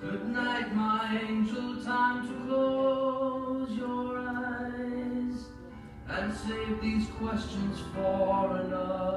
Good night, my angel, time to close your eyes and save these questions for another.